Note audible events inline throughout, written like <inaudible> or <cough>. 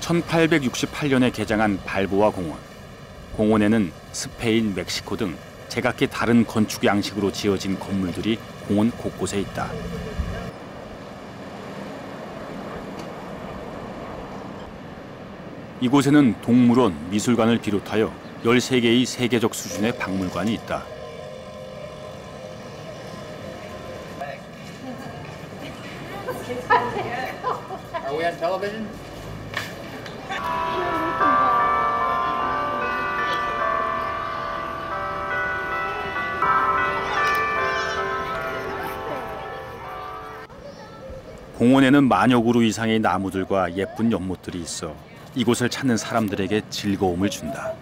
(1868년에) 개장한 발보아 공원 공원에는 스페인 멕시코 등 제각기 다른 건축 양식으로 지어진 건물들이 공원 곳곳에 있다. 이곳에는 동물원, 미술관을 비롯하여 13개의 세계적 수준의 박물관이 있다. <laughs> Are we on television? 공원에는 만여 그루 이상의 나무들과 예쁜 연못들이 있어 이곳을 찾는 사람들에게 즐거움을 준다.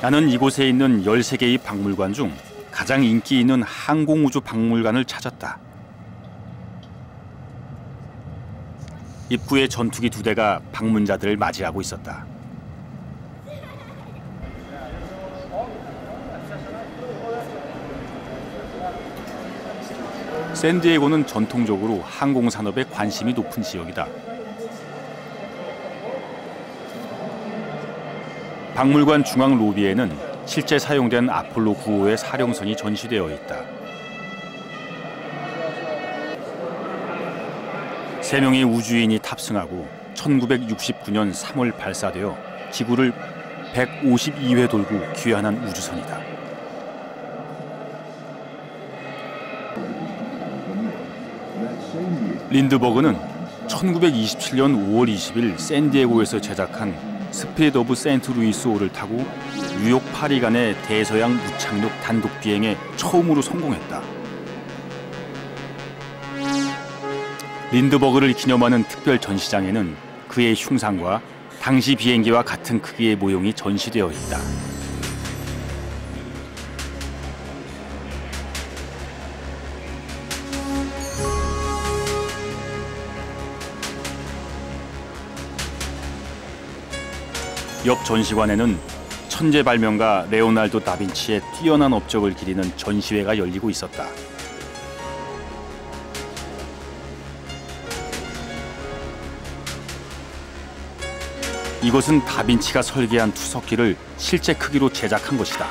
나는 이곳에 있는 13개의 박물관 중 가장 인기 있는 항공우주 박물관을 찾았다. 입구에 전투기 두 대가 방문자들을 맞이하고 있었다. 샌디에고는 전통적으로 항공 산업에 관심이 높은 지역이다. 박물관 중앙 로비에는 실제 사용된 아폴로 9호의 사령선이 전시되어 있다. 세 명의 우주인이 탑승하고 1969년 3월 발사되어 지구를 152회 돌고 귀환한 우주선이다. 린드버그는 1927년 5월 20일 샌디에고에서 제작한 Spirit of St. Louis호를 타고 뉴욕 파리 간의 대서양 무착륙 단독 비행에 처음으로 성공했다. 린드버그를 기념하는 특별 전시장에는 그의 흉상과 당시 비행기와 같은 크기의 모형이 전시되어 있다. 옆 전시관에는 천재 발명가 레오날도 다빈치의 뛰어난 업적을 기리는 전시회가 열리고 있었다. 이것은 다빈치가 설계한 투석기를 실제 크기로 제작한 것이다.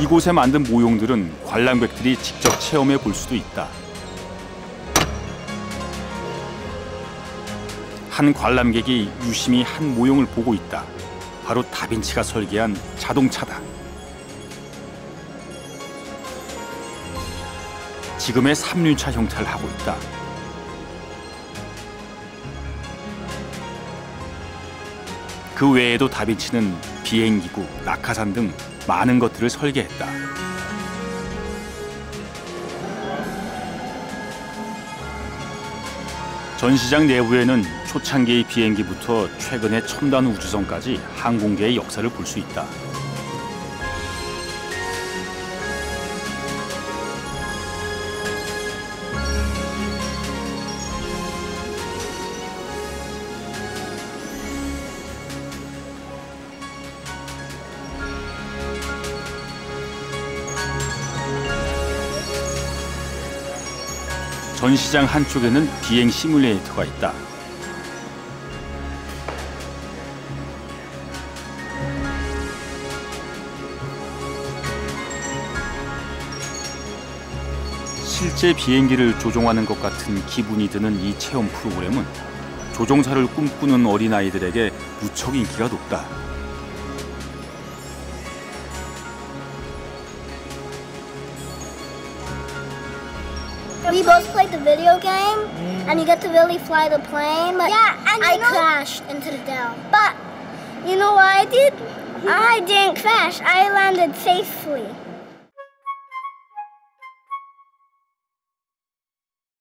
이곳에 만든 모형들은 관람객들이 직접 체험해 볼 수도 있다. 한 관람객이 유심히 한 모형을 보고 있다. 바로 다빈치가 설계한 자동차다. 지금의 3륜차 형태를 하고 있다. 그 외에도 다빈치는 비행기구, 낙하산 등 많은 것들을 설계했다. 전시장 내부에는 초창기의 비행기부터 최근의 첨단 우주선까지 항공계의 역사를 볼 수 있다. 전시장 한쪽에는 비행 시뮬레이터가 있다. 실제 비행기를 조종하는 것 같은 기분이 드는 이 체험 프로그램은 조종사를 꿈꾸는 어린아이들에게 무척 인기가 높다. We both played the video game, and you get to really fly the plane. But Yeah, and I you know- crashed into the dell. But you know what I did? I didn't crash. I landed safely.